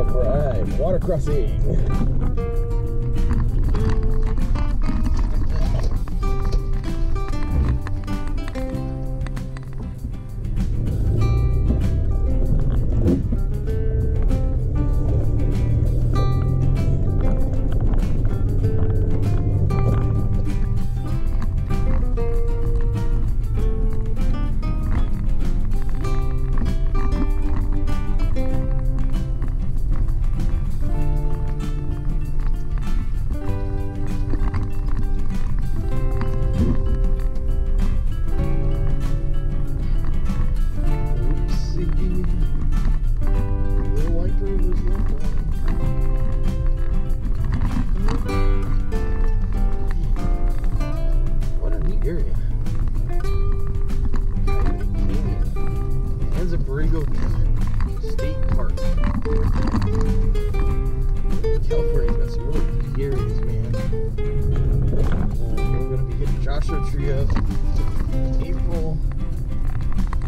All right, water crossing. In April.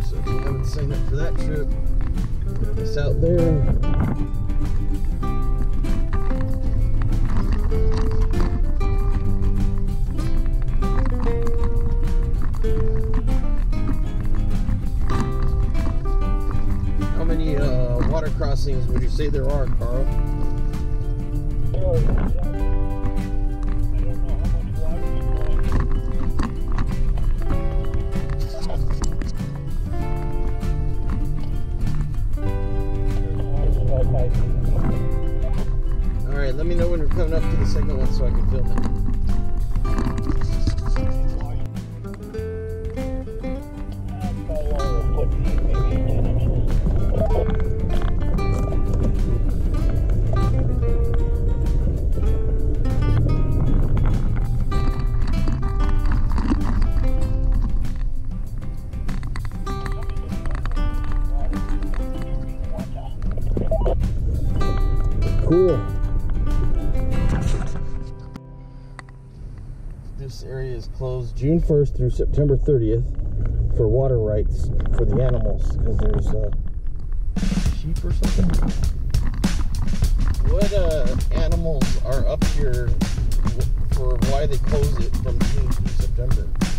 So if you haven't signed up for that trip, miss out there. How many uh, water crossings would you say there are, Carl? Let me know when we're coming up to the second one so I can film it. June 1st through September 30th for water rights for the animals because there's sheep or something. What uh, animals are up here for why they close it from June through September?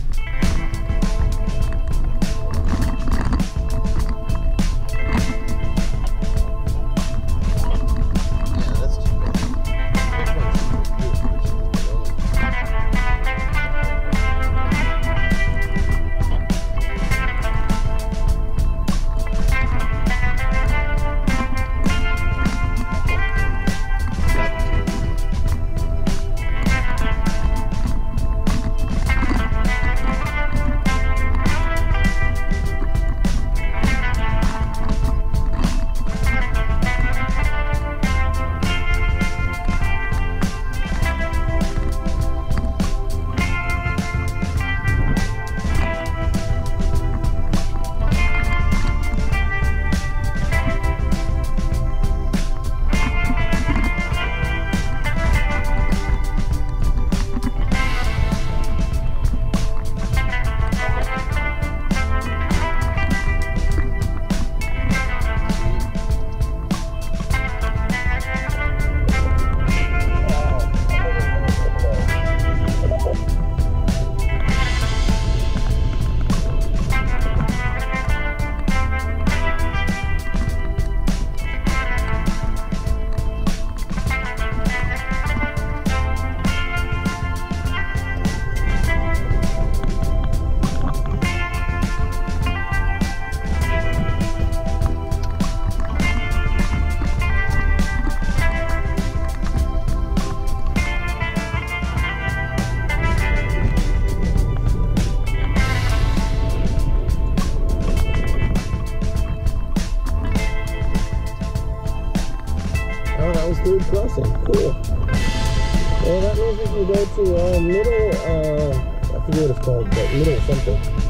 Crossing. Cool. Well, that means we can go to uh, middle, uh, I forget what it's called, but middle something.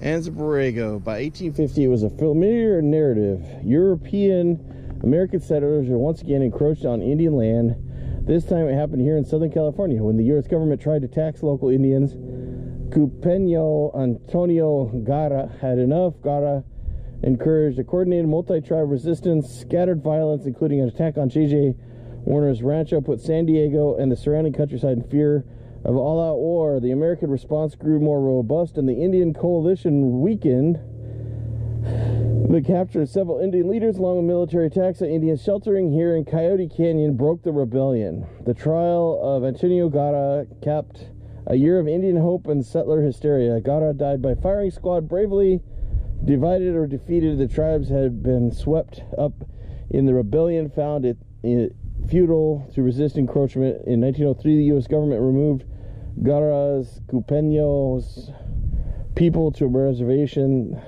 Anza Borrego. By 1850, it was a familiar narrative. European American settlers were once again encroached on Indian land. This time it happened here in Southern California when the U.S. government tried to tax local Indians. Cupeño Antonio Garra had enough. Garra encouraged a coordinated multi-tribe resistance, scattered violence, including an attack on J.J. Warner's rancho, put San Diego and the surrounding countryside in fear of all-out war. The American response grew more robust, and the Indian coalition weakened. The capture of several Indian leaders, along with military attacks on Indians sheltering here in Coyote Canyon, broke the rebellion. The trial of Antonio Garra capped a year of Indian hope and settler hysteria. Garra died by firing squad bravely divided or defeated. The tribes had been swept up in the rebellion, found it, it futile to resist encroachment. In 1903, the U.S. government removed Garra's Cupeños people to a reservation.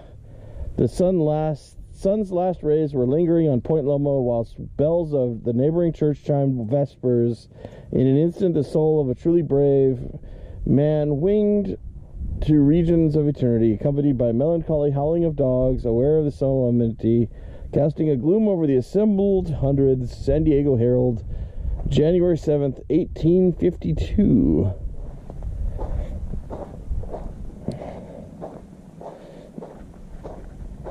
The sun last sun's last rays were lingering on Point Loma whilst bells of the neighboring church chimed vespers. In an instant, the soul of a truly brave man winged to regions of eternity, accompanied by melancholy howling of dogs, aware of the solemnity, casting a gloom over the assembled hundreds. San Diego Herald, January 7th, 1852.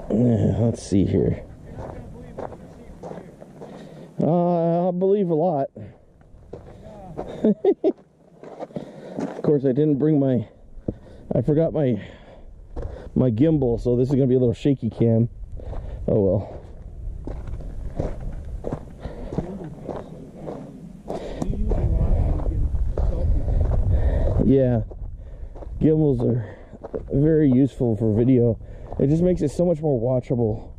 Let's see here. Uh, I believe a lot. of course, I didn't bring my. I forgot my my gimbal, so this is gonna be a little shaky cam. Oh well. Yeah, gimbals are very useful for video. It just makes it so much more watchable.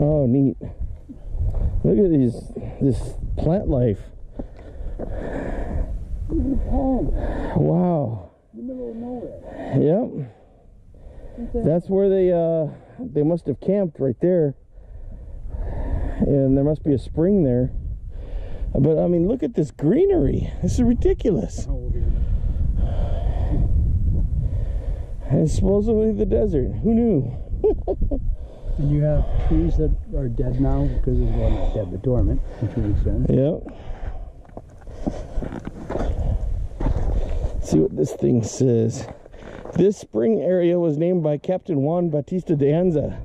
Oh, neat. Look at these, this plant life. Wow. Yep. That's where they uh they must have camped right there. And there must be a spring there. But I mean, look at this greenery. This is ridiculous. And supposedly the desert. Who knew? and you have trees that are dead now because of well, not dead but dormant, which makes sense. Yep. see what this thing says. This spring area was named by Captain Juan Bautista de Anza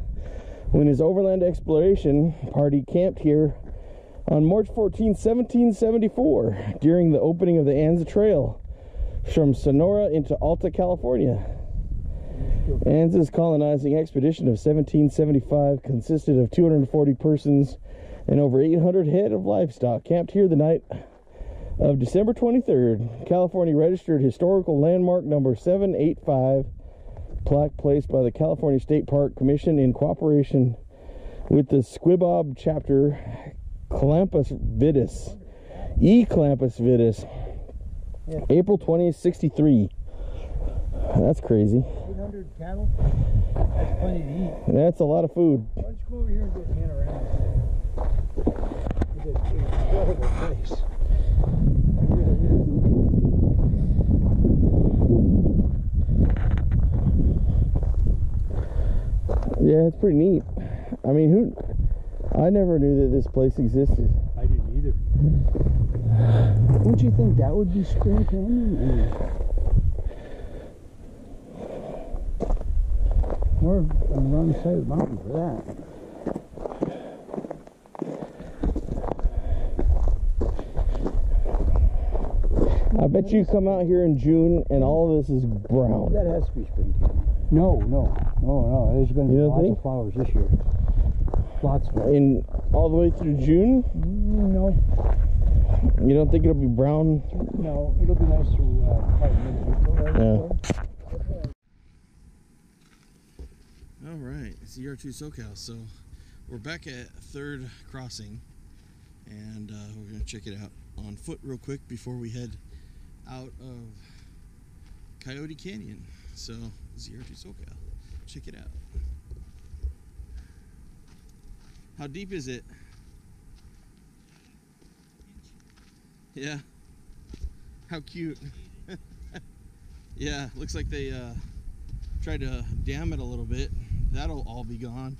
when his overland exploration party camped here on March 14, 1774, during the opening of the Anza Trail from Sonora into Alta California. Anza's colonizing expedition of 1775 consisted of 240 persons and over 800 head of livestock camped here the night of December 23rd. California registered historical landmark number 785 plaque placed by the California State Park Commission in cooperation with the Squibob chapter Clampus Vitus. E. Clampus Vitus. Yeah. April 20th, 63. That's crazy. 800 cattle? That's plenty to eat. That's a lot of food. Why don't you come over here and go panorama? It's an incredible place. Yeah, it's pretty neat. I mean, who? I never knew that this place existed. I didn't either. Don't you think that would be Spring Canyon? Or on the wrong side of the mountain for that. I bet you come out here in June and all of this is brown. That has to be spring canyon. No, no, no, no. There's going to be lots think? of flowers this year. Lots of them. In all the way through June? Mm, no. You don't think it'll be brown? No, it'll be nice through uh, probably Yeah. All right, it's ZR2 SoCal. So we're back at third crossing, and uh, we're gonna check it out on foot real quick before we head out of Coyote Canyon. So, ZR2 SoCal. Check it out. How deep is it? Yeah. How cute. yeah, looks like they uh, tried to dam it a little bit. That'll all be gone.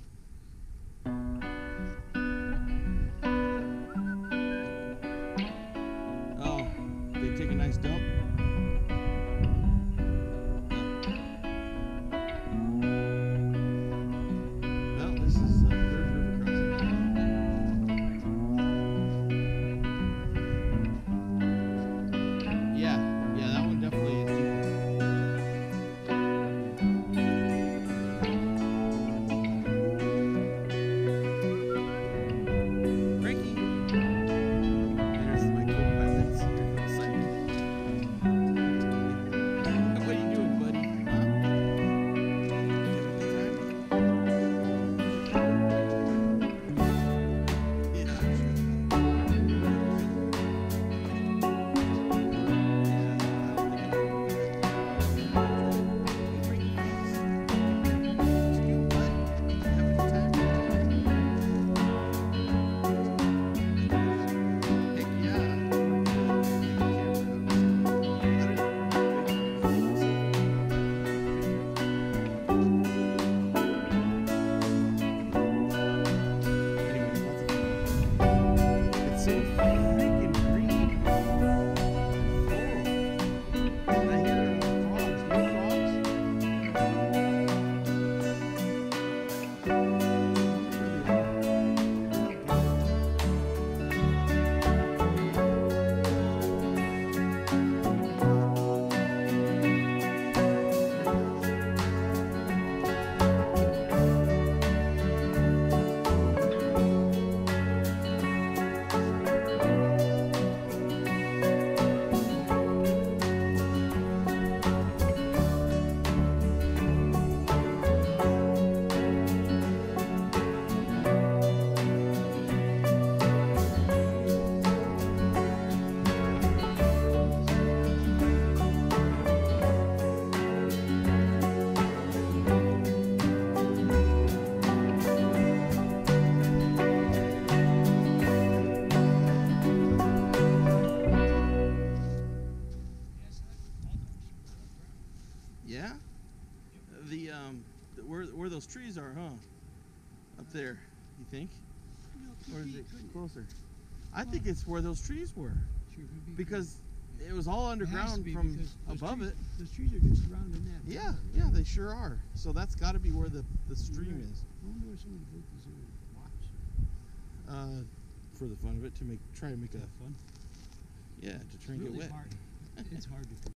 Yeah? The um where where those trees are, huh? Up there, you think? Or is it closer? I think it's where those trees were. Because it was all underground from above it. Those trees are just surrounding that. Yeah, yeah, they sure are. So that's got to be where the, the stream right. is. I wonder where somebody built these little lots. Uh, for the fun of it, to make try and make a Fun. yeah to try and Really get wet. hard. It's hard to